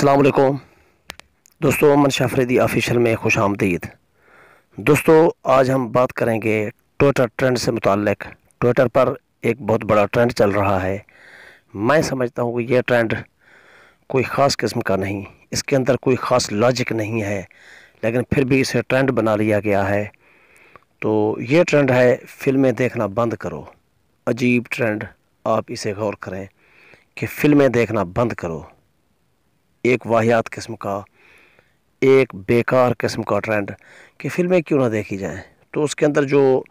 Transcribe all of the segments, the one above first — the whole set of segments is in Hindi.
असलकुम दोस्तों, अमन शाफरीदी ऑफिशियल में खुश आमदीद। दोस्तों, आज हम बात करेंगे ट्विटर ट्रेंड से मुतक ट्विटर पर एक बहुत बड़ा ट्रेंड चल रहा है। मैं समझता हूँ कि यह ट्रेंड कोई ख़ास किस्म का नहीं, इसके अंदर कोई ख़ास लॉजिक नहीं है, लेकिन फिर भी इसे ट्रेंड बना लिया गया है। तो ये ट्रेंड है, फ़िल्में देखना बंद करो। अजीब ट्रेंड आप इसे गौर करें कि फ़िल्में देखना बंद करो। एक वाहियात किस्म का, एक बेकार किस्म का ट्रेंड कि फ़िल्में क्यों ना देखी जाएँ? तो उसके अंदर जो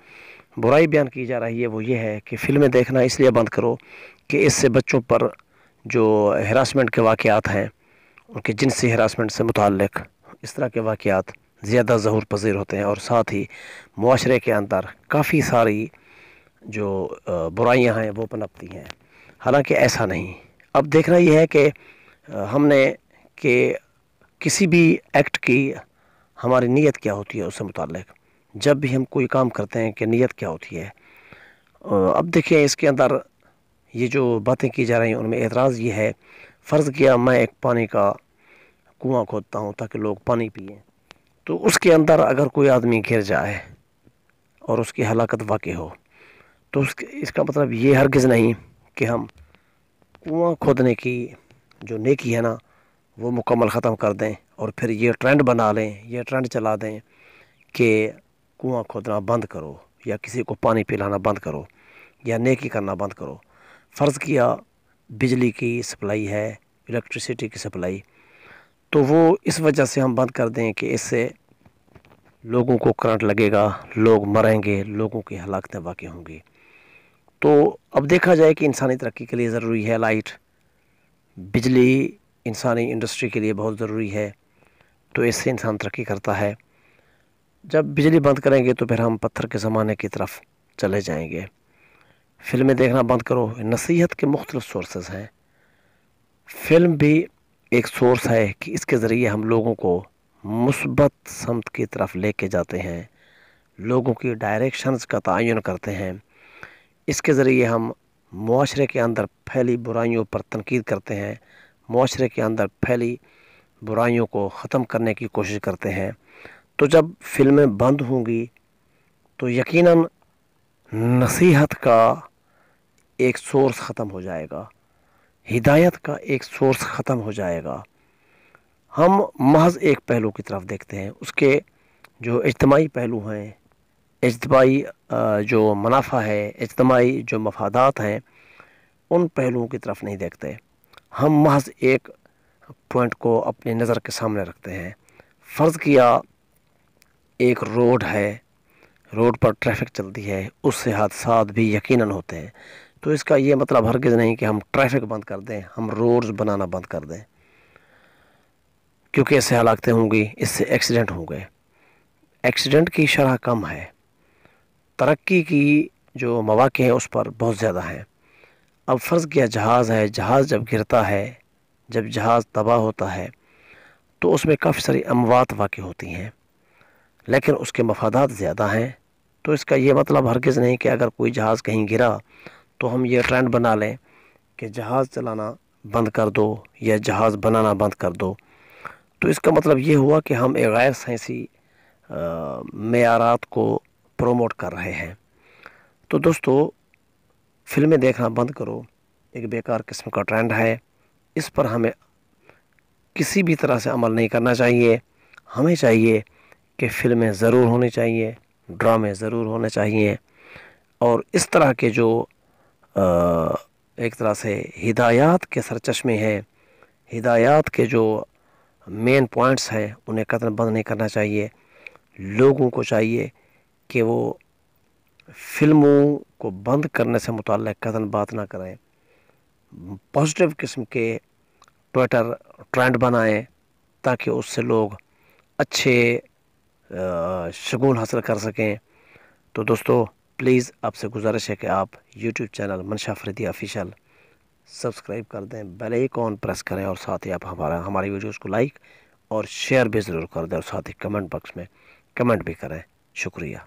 बुराई बयान की जा रही है, वो ये है कि फ़िल्में देखना इसलिए बंद करो कि इससे बच्चों पर जो हरासमेंट के वाक़ात हैं, उनके जिनसी हरासमेंट से मुतक इस तरह के वाक़ात ज़्यादा जहूर पजीर होते हैं। और साथ ही माशरे के अंदर काफ़ी सारी जो बुराइयाँ हैं, वो पनपती हैं। हालाँकि ऐसा नहीं। अब देखना यह है कि हमने कि किसी भी एक्ट की हमारी नीयत क्या होती है उससे मुतक जब भी हम कोई काम करते हैं कि नीयत क्या होती है? अब देखिए इसके अंदर ये जो बातें की जा रही हैं, उनमें एतराज़ ये है, फ़र्ज़ किया मैं एक पानी का कुआँ खोदता हूँ ताकि लोग पानी पिए। तो उसके अंदर अगर कोई आदमी गिर जाए और उसकी हलाकत वाक़ हो तो उसके, इसका मतलब ये हरगज़ नहीं कि हम कुआँ खोदने की जो नेकी है ना, वो मुकम्मल ख़त्म कर दें और फिर ये ट्रेंड बना लें, ये ट्रेंड चला दें कि कुआँ खोदना बंद करो या किसी को पानी पिलाना बंद करो या नेकी करना बंद करो। फ़र्ज़ किया बिजली की सप्लाई है, इलेक्ट्रिसिटी की सप्लाई तो वो इस वजह से हम बंद कर दें कि इससे लोगों को करंट लगेगा, लोग मरेंगे, लोगों की हलाकतें वाक़ होंगी। तो अब देखा जाए कि इंसानी तरक्की के लिए ज़रूरी है लाइट। बिजली इंसानी इंडस्ट्री के लिए बहुत ज़रूरी है तो इससे इंसान तरक्की करता है। जब बिजली बंद करेंगे तो फिर हम पत्थर के ज़माने की तरफ़ चले जाएँगे। फ़िल्में देखना बंद करो, नसीहत के मुख्तलिफ़ सोर्सेस हैं। फ़िल्म भी एक सोर्स है कि इसके ज़रिए हम लोगों को मुस्बत समत की तरफ़ लेके जाते हैं। लोगों की डायरेक्शंस का तयन करते हैं। इसके ज़रिए हम माशरे के अंदर फैली बुराइयों पर तनकीद करते हैं। माशरे के अंदर फैली बुराइयों को ख़त्म करने की कोशिश करते हैं। तो जब फ़िल्में बंद होंगी तो यकीनन नसीहत का एक सोर्स ख़त्म हो जाएगा। हिदायत का एक सोर्स ख़त्म हो जाएगा। हम महज एक पहलू की तरफ़ देखते हैं। उसके जो इज्तमाही पहलू हैं इज्तमाही जो मुनाफा है इज्तमाही जो मफादात हैं, उन पहलुओं की तरफ़ नहीं देखते। हम महज एक पॉइंट को अपनी नज़र के सामने रखते हैं। फ़र्ज़ किया एक रोड है, रोड पर ट्रैफ़िक चलती है, उससे हादसा भी यकीनन होते हैं। तो इसका ये मतलब हरगिज़ नहीं कि हम ट्रैफ़िक बंद कर दें, हम रोड्स बनाना बंद कर दें। क्योंकि इससे हलाकतें होंगी, इससे एक्सीडेंट होंगे। एक्सीडेंट की शरह कम है। तरक्की की जो मौाक़े हैं उस पर बहुत ज़्यादा हैं। अब फ़र्ज़ किया जहाज़ है, जहाज़ जब गिरता है, जब जहाज़ तबाह होता है तो उसमें काफ़ी सारी अमवात वाक़ होती हैं। लेकिन उसके मफादात ज़्यादा हैं तो इसका ये मतलब हरगिज़ नहीं कि अगर कोई जहाज़ कहीं गिरा तो हम ये ट्रेंड बना लें कि जहाज़ चलाना बंद कर दो या जहाज़ बनाना बंद कर दो। तो इसका मतलब ये हुआ कि हम एक गैर साइंसी मैारात को प्रमोट कर रहे हैं। तो दोस्तों फ़िल्में देखना बंद करो। एक बेकार किस्म का ट्रेंड है। इस पर हमें किसी भी तरह से अमल नहीं करना चाहिए। हमें चाहिए कि फ़िल्में ज़रूर होनी चाहिए ड्रामे ज़रूर होने चाहिए। और इस तरह के जो आ, एक तरह से हिदायत के सरचश्मे हैं हिदायत के जो मेन पॉइंट्स हैं उन्हें कदम बंद नहीं करना चाहिए। लोगों को चाहिए कि वो फ़िल्मों को बंद करने से मुतल कदन बात ना करें। पॉजिटिव किस्म के ट्विटर ट्रेंड बनाएँ ताकि उससे लोग अच्छे शगुन हासिल कर सकें। तो दोस्तों, प्लीज़ आपसे गुजारिश है कि आप यूट्यूब चैनल मनशा फरीदी ऑफिशियल सब्सक्राइब कर दें, बेल आइकॉन प्रेस करें और साथ ही आप हमारा, हमारी वीडियोस को लाइक और शेयर भी ज़रूर कर दें और साथ ही कमेंट बॉक्स में कमेंट भी करें। शुक्रिया।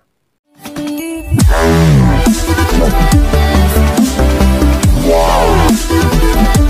Wow.